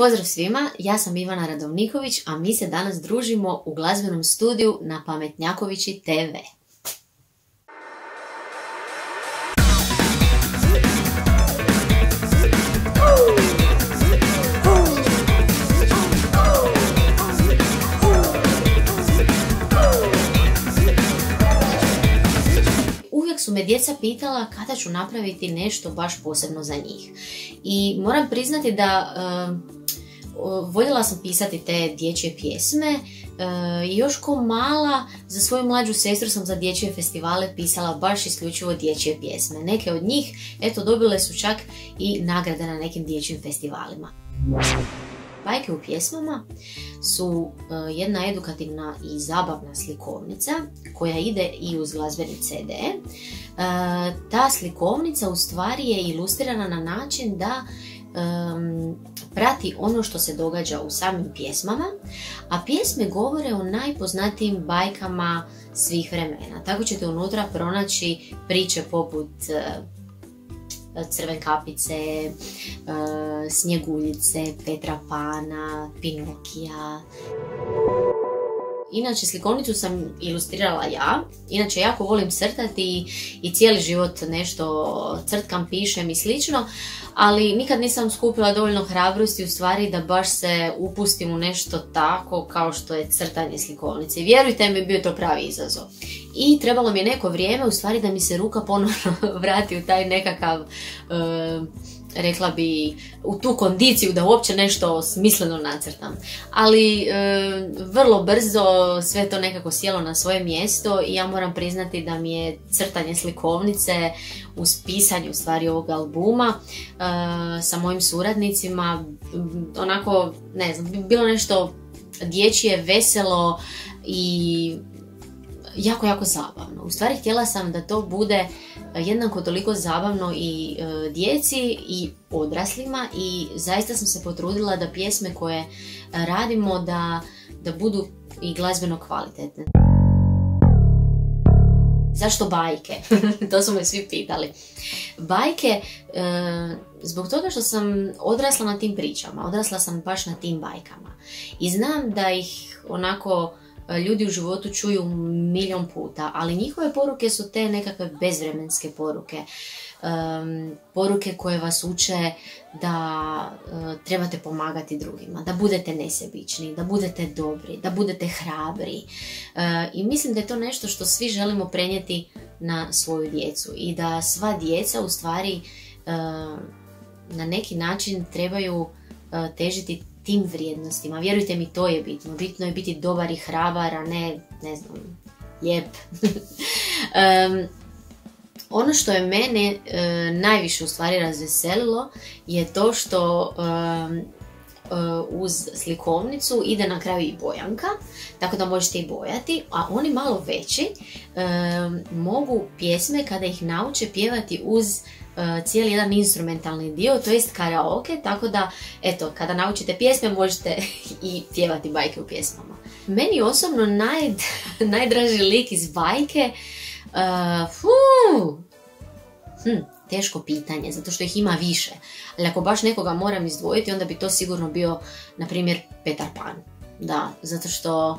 Pozdrav svima, ja sam Ivana Radovniković, a mi se danas družimo u glazbenom studiju na Pametnjakovići TV. Me djeca pitala kada ću napraviti nešto baš posebno za njih. I moram priznati da voljela sam pisati te dječje pjesme i još ko mala za svoju mlađu sestru sam za dječje festivale pisala baš isključivo dječje pjesme. Neke od njih, eto, dobile su čak i nagrade na nekim dječjim festivalima. Bajke u pjesmama su jedna edukativna i zabavna slikovnica koja ide i uz glazbeni CD. Ta slikovnica u stvari je ilustrirana na način da prati ono što se događa u samim pjesmama, a pjesme govore o najpoznatijim bajkama svih vremena. Tako ćete unutra pronaći priče poput Crven kapice, Snjeguljice, Petra Pana, Pinokija. Inače, slikovnicu sam ilustrirala ja. Inače, jako volim crtati i cijeli život nešto crtkam, pišem i slično. Ali nikad nisam skupila dovoljno hrabrosti u stvari da baš se upustim u nešto tako kao što je crtanje slikovnice. Vjerujte mi, bio to pravi izazov. I trebalo mi je neko vrijeme u stvari da mi se ruka ponovno vrati u taj nekakav... E, rekla bi, u tu kondiciju da uopće nešto smisleno nacrtam. Ali e, vrlo brzo sve to nekako sjelo na svoje mjesto i ja moram priznati da mi je crtanje slikovnice uz pisanje u stvari ovog albuma e, sa mojim suradnicima onako, ne znam, bilo nešto dječje, veselo i jako, jako zabavno. U stvari htjela sam da to bude jednako toliko zabavno i e, djeci i odraslima i zaista sam se potrudila da pjesme koje radimo da, da budu i glazbeno kvalitetne. Zašto bajke? to su me svi pitali. Bajke, e, zbog toga što sam odrasla na tim pričama, odrasla sam baš na tim bajkama. I znam da ih onako ljudi u životu čuju milion puta, ali njihove poruke su te nekakve bezvremenske poruke. poruke koje vas uče da e, trebate pomagati drugima, da budete nesebični, da budete dobri, da budete hrabri. E, I mislim da je to nešto što svi želimo prenijeti na svoju djecu i da sva djeca u stvari e, na neki način trebaju težiti tim vrijednostima. Vjerujte mi, to je bitno. Bitno je biti dobar i hrabar, a ne, ne znam, lijep. ono što je mene uh, najviše u stvari razveselilo je to što uz slikovnicu ide na kraju i bojanka, tako da možete i bojati, a oni malo veći mogu pjesme kada ih nauče pjevati uz E, cijeli jedan instrumentalni dio, to jest karaoke, tako da, eto, kada naučite pjesme možete i pjevati bajke u pjesmama. Meni osobno naj, najdraži lik iz bajke, uh, hm, teško pitanje, zato što ih ima više. Ali ako baš nekoga moram izdvojiti, onda bi to sigurno bio, na primjer, Petar Pan. Da, zato što,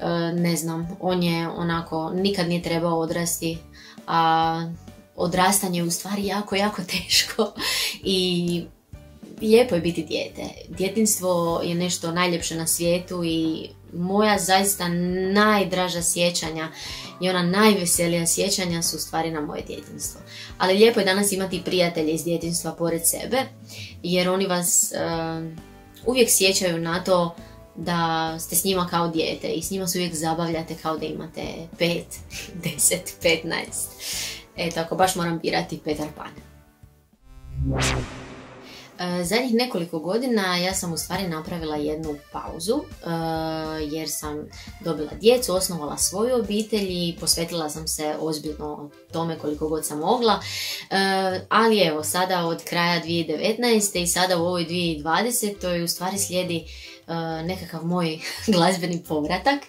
e, ne znam, on je onako, nikad nije trebao odrasti, a odrastanje je u stvari jako, jako teško i lijepo je biti dijete. Djetinstvo je nešto najljepše na svijetu i moja zaista najdraža sjećanja i ona najveselija sjećanja su stvari na moje djetinstvo. Ali lijepo je danas imati prijatelje iz djetinstva pored sebe jer oni vas uvijek sjećaju na to da ste s njima kao dijete i s njima se uvijek zabavljate kao da imate 5, 10, 15. Eto, ako baš moram birati Petar Pan. E, zadnjih nekoliko godina ja sam u stvari napravila jednu pauzu e, jer sam dobila djecu, osnovala svoju obitelj i posvetila sam se ozbiljno tome koliko god sam mogla. E, ali evo, sada od kraja 2019. i sada u ovoj 2020. u stvari slijedi nekakav moj glazbeni povratak.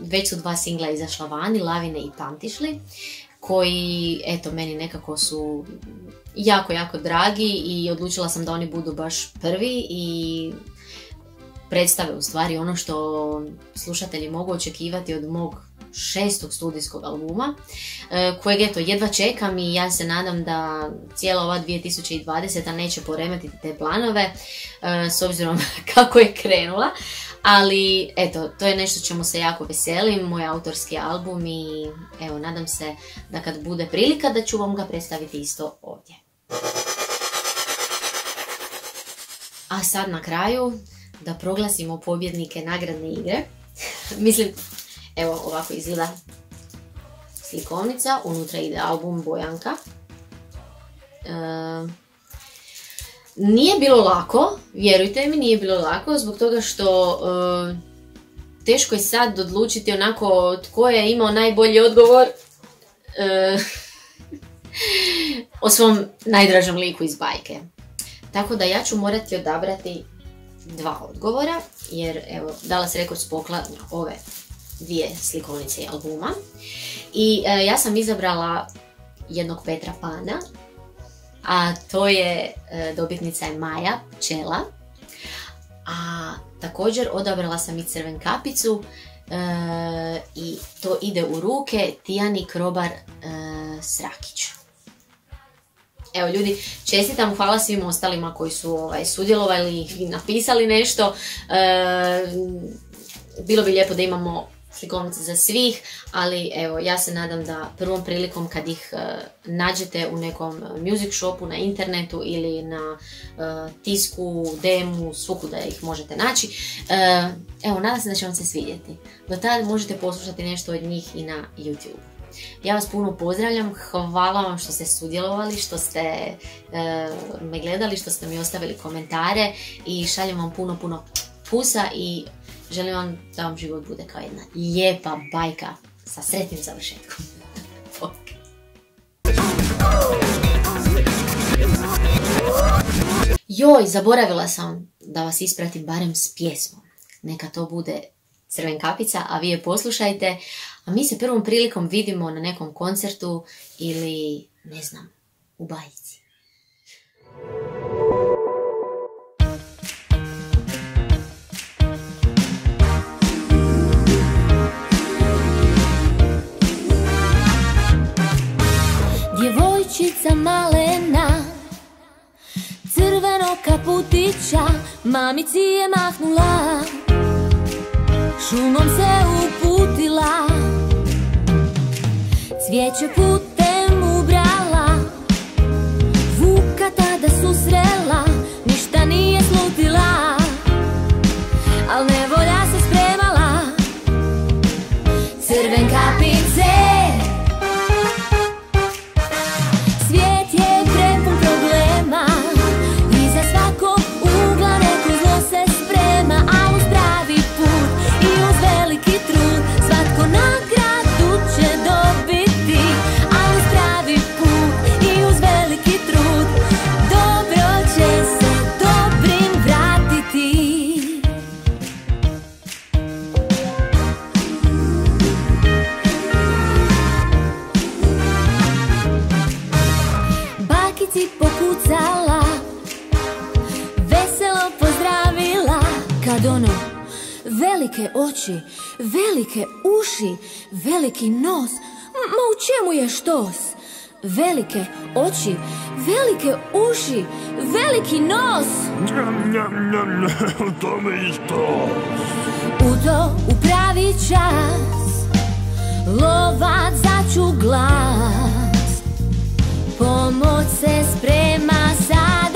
Već su dva singla izašla vani, Lavine i Pantišli koji, eto, meni nekako su jako, jako dragi i odlučila sam da oni budu baš prvi i predstave u stvari ono što slušatelji mogu očekivati od mog šestog studijskog albuma, e, kojeg eto jedva čekam i ja se nadam da cijela ova 2020. neće poremetiti te planove e, s obzirom kako je krenula, ali eto, to je nešto čemu se jako veselim, moj autorski album i evo, nadam se da kad bude prilika da ću vam ga predstaviti isto ovdje. A sad na kraju da proglasimo pobjednike nagradne igre. Mislim, evo ovako izgleda slikovnica, unutra ide album Bojanka. E, nije bilo lako, vjerujte mi, nije bilo lako zbog toga što e, teško je sad odlučiti onako tko je imao najbolji odgovor e, o svom najdražem liku iz bajke. Tako da ja ću morati odabrati dva odgovora, jer evo, Dallas Records poklanja ove dvije slikovnice albuma. I e, ja sam izabrala jednog Petra Pana, a to je e, dobitnica je Maja Čela. A također odabrala sam i crven kapicu e, i to ide u ruke Tijani Krobar Srakić. Evo ljudi, čestitam, hvala svim ostalima koji su ovaj, sudjelovali i napisali nešto. bilo bi lijepo da imamo slikovnice za svih, ali evo, ja se nadam da prvom prilikom kad ih uh, nađete u nekom music shopu na internetu ili na uh, tisku, demu, svuku da ih možete naći, uh, evo, nadam se da će vam se svidjeti. Do tada možete poslušati nešto od njih i na YouTube. Ja vas puno pozdravljam, hvala vam što ste sudjelovali, što ste me gledali, što ste mi ostavili komentare i šaljem vam puno, puno pusa i Želim vam da vam život bude kao jedna lijepa bajka sa sretnim završetkom. Joj, zaboravila sam da vas ispratim barem s pjesmom. Neka to bude Crven kapica, a vi je poslušajte. A mi se prvom prilikom vidimo na nekom koncertu ili, ne znam, u bajci. Malena. Crveno kaputića Mamici je mahnula. Šumom se uputila. Cvijeće putem velike oči, velike uši, veliki nos. Ma u čemu je štos? Velike oči, velike uši, veliki nos. Njam, njam, njam, u tome i U to u pravi čas, lovac začu glas. Pomoć se sprema sad